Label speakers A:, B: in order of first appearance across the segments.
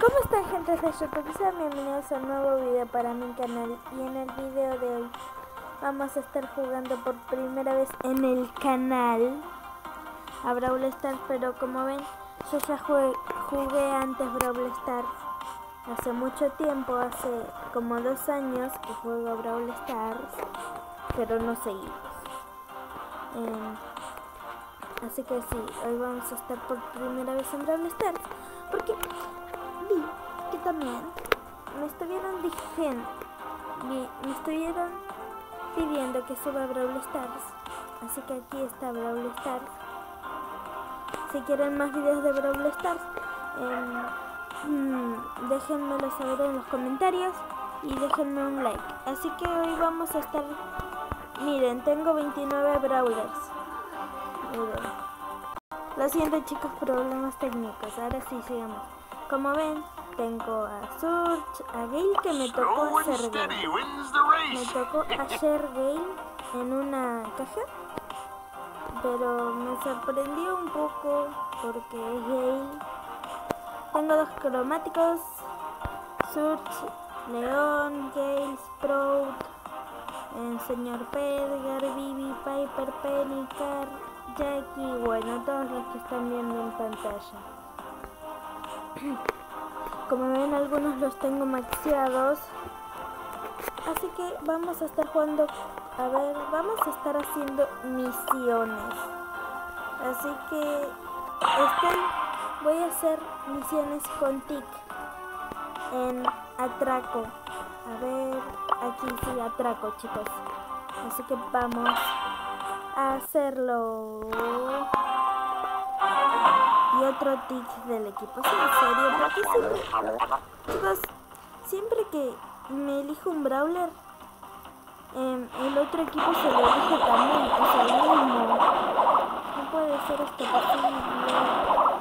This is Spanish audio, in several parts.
A: ¿Cómo están gente de? Sean bienvenidos a un nuevo video para mi canal. Y en el video de hoy vamos a estar jugando por primera vez en el canal. A Brawl Stars pero como ven yo ya jugué, antes Brawl Stars. Hace mucho tiempo, hace como dos años que juego a Brawl Stars pero no seguimos. Eh, así que sí, hoy vamos a estar por primera vez en Brawl Stars porque vi que también me estuvieron diciendo, me, me estuvieron pidiendo que suba Brawl Stars. Así que aquí está Brawl Stars. Si quieren más videos de Brawl Stars, eh, déjenmelo saber en los comentarios y déjenme un like. Así que hoy vamos a estar... Miren, tengo 29 Brawlers. Lo siento chicos, problemas técnicos. Ahora sí, sigamos. Como ven, tengo a Surge, a Gale que me tocó hacer Gale. Me tocó hacer Gale en una caja. Pero me sorprendió un poco porque es Gale. Tengo dos cromáticos. Surge, León, Gale, Sprout, el señor Pedgar, Bibi, Piper, Penny, Car, Jackie, bueno, todos los que están viendo en pantalla. Como ven, algunos los tengo maxeados. Así que vamos a estar jugando, a ver, vamos a estar haciendo misiones. Así que estén, voy a hacer misiones con Tic en atraco. A ver, aquí sí, atraco, chicos. Así que vamos hacerlo. Y otro tic del equipo. Sí, en serio, porque siempre. Chicos, siempre que me elijo un brawler, eh, el otro equipo se lo elige también. O sea, el mismo. No puede ser esto posible.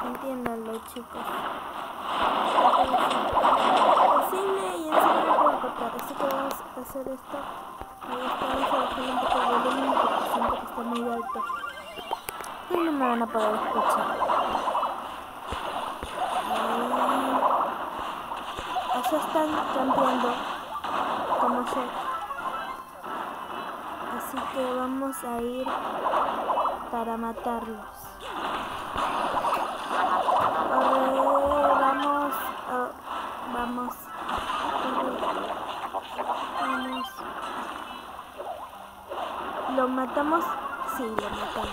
A: Entiéndanlo, chicos. Posible y encima no puedo cortar. Así que vamos a hacer esto. Y no me van a poder escuchar. Allá están campeando como yo. Así que vamos a ir para matarlos. ¿Lo matamos? Sí, lo matamos.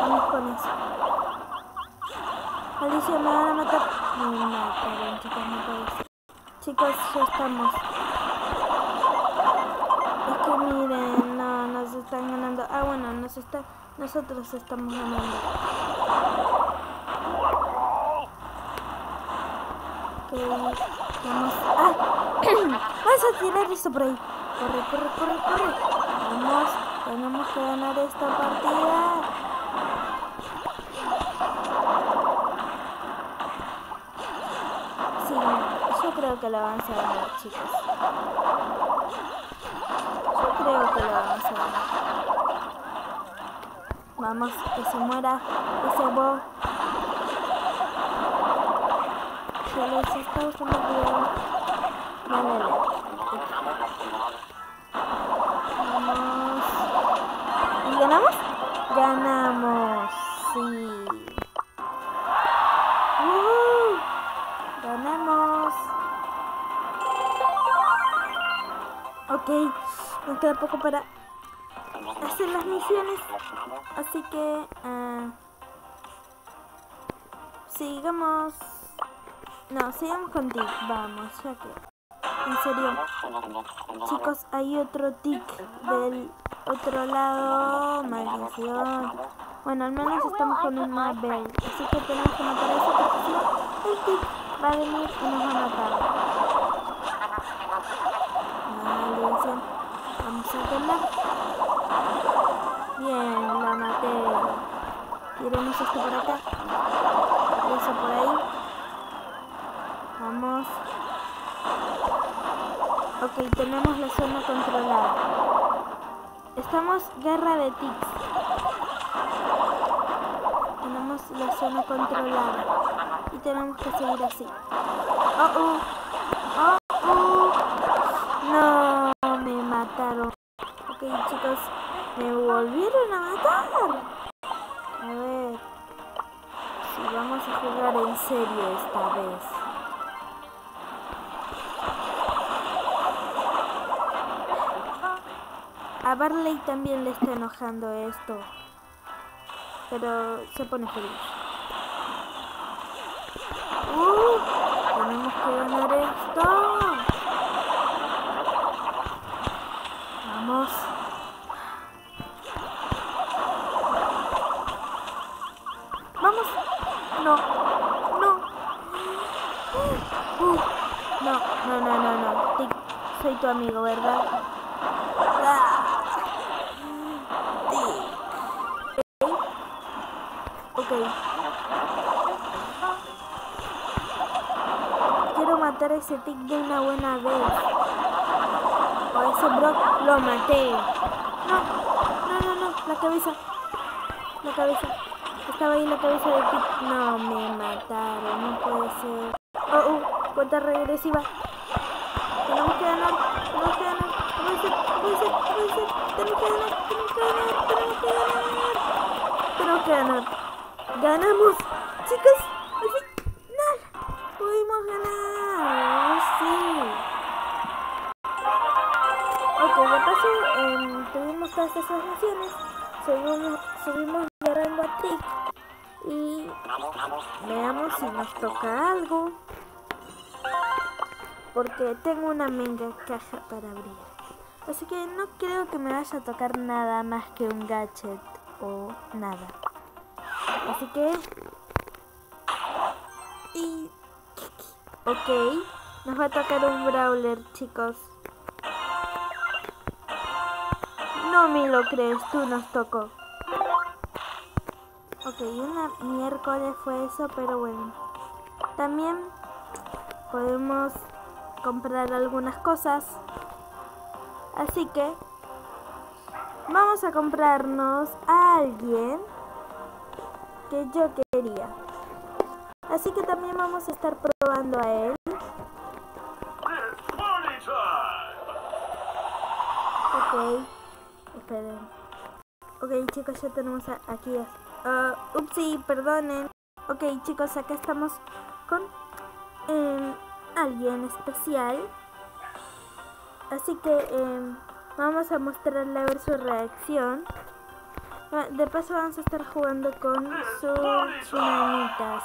A: Vamos con eso. Alicia, ¿me van a matar? No, me mataron, chicos, no puede. Chicos, ya estamos. Es que miren, no, nos están ganando. Ah, bueno, nos está, nosotros estamos ganando. Ok, vamos. ¡Ah! Vamos a tirar esto por ahí. Corre, corre, corre, corre. Vamos, tenemos que ganar esta partida. Sí, yo creo que la vamos a ganar, chicos. Yo creo que la vamos a ganar. Vamos, que se muera ese bo. Se les está usando cuidado. Vale, Vamos. Ganamos? Ganamos, sí. ¡Uh! Ganamos. Ok, nos queda poco para hacer las misiones. Así que uh, sigamos. No, sigamos con Tic. Vamos, ya que. En serio. Chicos, hay otro Tic del otro lado. Maldición. Bueno, al menos estamos con un Mabel. Así que tenemos que matar eso porque el Tic va a venir y nos va a matar. Maldición. Vamos a verla. Bien, la maté. Tiremos esto por acá. Eso por ahí. Vamos. Ok, tenemos la zona controlada. Estamos guerra de tics. Tenemos la zona controlada. Y tenemos que seguir así. Oh, oh. Oh, oh. No, me mataron. Ok, chicos, me volvieron a matar. A ver. Si vamos a jugar en serio esta vez. A Barley también le está enojando esto. Pero se pone feliz. ¡Uh! Tenemos que ganar esto. Vamos. Vamos. No. No. Uh, no, no, no, no, no. Tic, soy tu amigo, ¿verdad? Ah. Tic. Ok. Quiero matar a ese tic de una buena vez. O a ese Brock lo maté. No, no, no, no. La cabeza. La cabeza. Estaba ahí la cabeza de tic. No, me mataron. No puede ser. Oh, uh, cuenta regresiva. Tenemos que ganar. Tenemos que ganar. Puede ser, puede que ganar. Tenemos que ganar. Tenemos que ganar. Tenemos que ganar. ¡Ganamos! Todas esas misiones. Subimos, subimos de rango a Tick. Y veamos si nos toca algo. Porque tengo una mega caja para abrir. Así que no creo que me vaya a tocar nada más que un gadget o nada. Así que... Y... Ok. Nos va a tocar un brawler, chicos. No me lo crees, tú nos tocó. Ok, una miércoles fue eso, pero bueno. También podemos comprar algunas cosas. Así que vamos a comprarnos a alguien que yo quería. Así que también vamos a estar probando a él. Ok, Ok chicos, ya tenemos aquí. Uh, upsi, perdonen. Ok chicos, acá estamos con eh, alguien especial. Así que eh, vamos a mostrarle a ver su reacción. Ah, De paso vamos a estar jugando con sus chimanitas.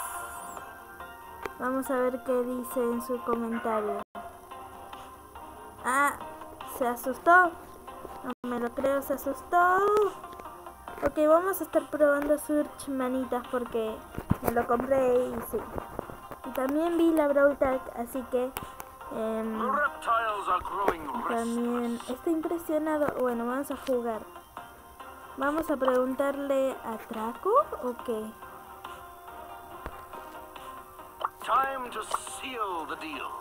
A: Vamos a ver qué dice en su comentario. Ah, se asustó. Lo creo, se asustó. Ok, vamos a estar probando sus chimanitas porque me lo compré y sí. Y también vi la Brawl Tag, así que... em, también estoy impresionado. Bueno, vamos a jugar. Vamos a preguntarle a Traco o qué.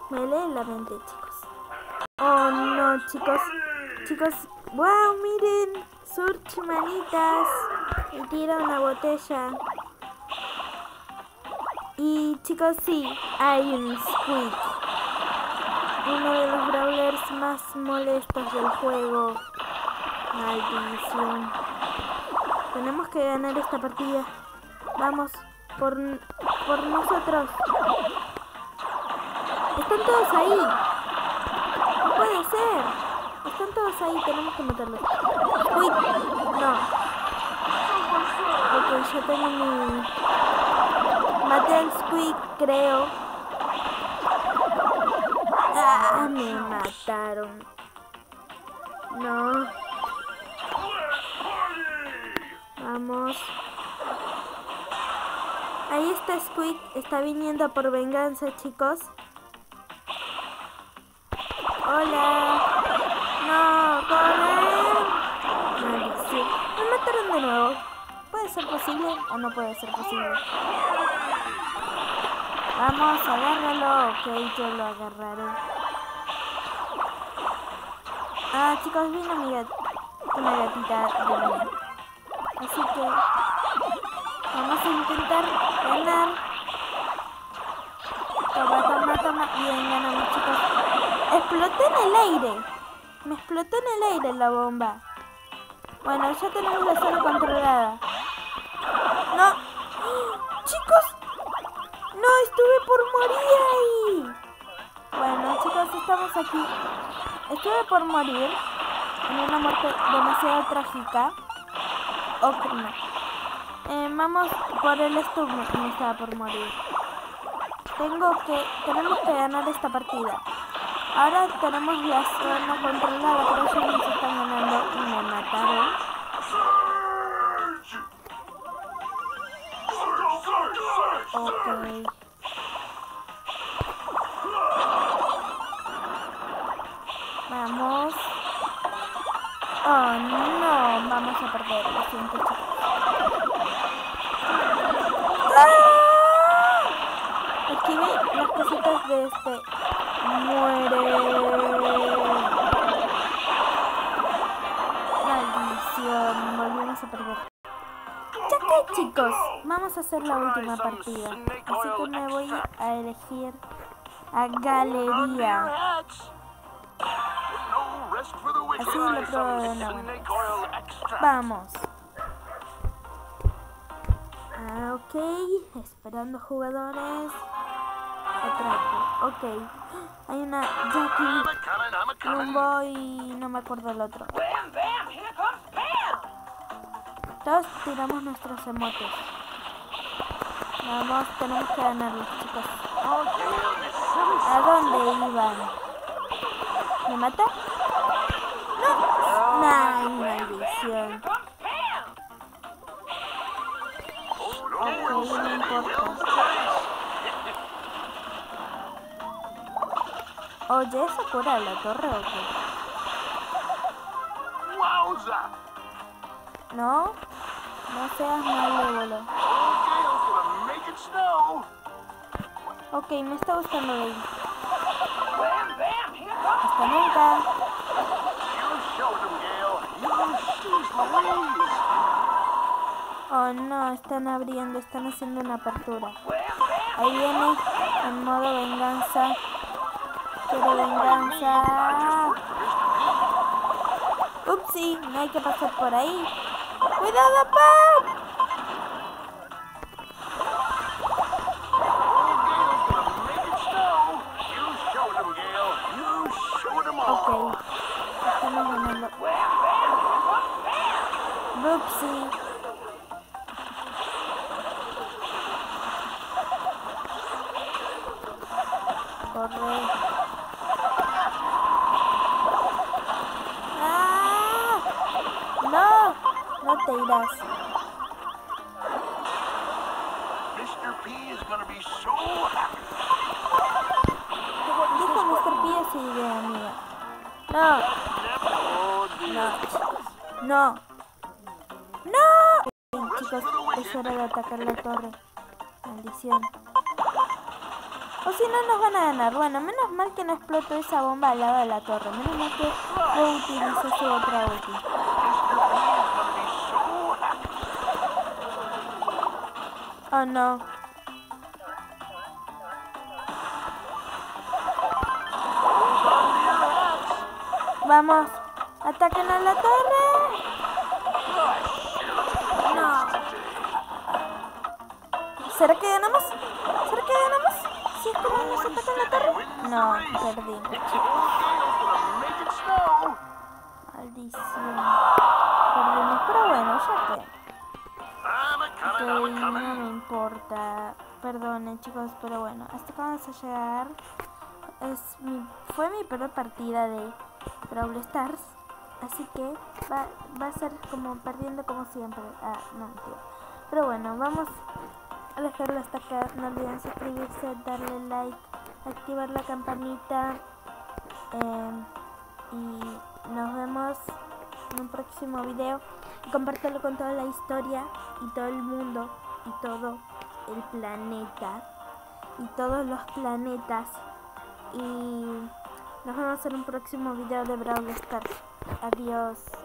A: Me lee la mente, chicos. Oh no, chicos. Chicos, wow, miren. Surch manitas. Y tira una botella. Y chicos, sí, hay un Squeak. Uno de los brawlers más molestos del juego. Maldición. Tenemos que ganar esta partida. Vamos, por, por nosotros. Están todos ahí. No puede ser. Están todos ahí, tenemos que matarlos. Uy, no. Ok, yo tengo mi... Maté al Squeak, creo. Ah, me mataron. No. Vamos. Ahí está Squeak, está viniendo por venganza, chicos. Hola. No, corre. Me mataron de nuevo. ¿Puede ser posible o no puede ser posible? Vamos, agárralo. Ok, yo lo agarraré. Ah, chicos, vino mi gatita de mí. Así que Vamos a intentar ganar. Toma, toma, toma. Bien, ganamos, chicos. Exploté en el aire. Me explotó en el aire la bomba. Bueno, ya tenemos la zona controlada. No. Chicos. No, estuve por morir ahí. Bueno, chicos, estamos aquí. Estuve por morir en una muerte demasiado trágica. No. Eh, vamos por el stub, me estaba por morir. Tengo que, tenemos que ganar esta partida. Ahora tenemos la zona controlada, pero ellos nos están ganando y me mataron. Ok. Vamos. Oh no, vamos a perder. Lo siento, chicos. ¡Ah! Esquive las cositas de este. Muere. Maldición, volvimos a perder. Ya chicos, vamos a hacer la última partida. Así que me voy a elegir a Galería. Así lo pruebo de nuevo. Vamos. Ah, ok, esperando jugadores. Atraco, ok. Hay una Jackie, un boy, no me acuerdo el otro. Todos tiramos nuestros emotes. Vamos, tenemos que ganarlos, chicos. ¿A dónde iban? ¿Me mata? No. Ay, maldición. Ok, no importa. Oye, ¿eso cura la torre o qué?
B: Wowza!
A: ¿No? No seas malévolo. Ok, me está gustando de ahí. Hasta nunca. Oh no, están abriendo, están haciendo una apertura. Ahí viene en modo venganza. Quiero venganza. Upsi, no hay que pasar por ahí. ¡Cuidado, Pam!
B: Happy.
A: Dijo Mr. P esa idea, amiga. No, no, no. ¡No! Chicos, es hora de atacar la torre. Maldición. O si no nos van a ganar. Bueno, menos mal que no explotó esa bomba al lado de la torre. Menos mal que no utilizó su otra ulti. Oh no. Vamos, ataquen a la torre. No. ¿Será que ganamos? ¿Será que ganamos? Si es que no nos atacan la torre. No,
B: snow.
A: Maldición. Perdimos, pero bueno, ya fue. No me importa. Perdonen chicos, pero bueno, hasta acá vamos a llegar. Es mi, fue mi peor partida de Brawl Stars. Así que va, va a ser como perdiendo como siempre. Ah, no. Pero bueno, vamos a dejarlo hasta acá. No olviden suscribirse, darle like, activar la campanita. em, y nos vemos en un próximo video. Compártelo con toda la historia y todo el mundo y todo el planeta y todos los planetas. Y nos vemos en un próximo video de Brawl Stars. Adiós.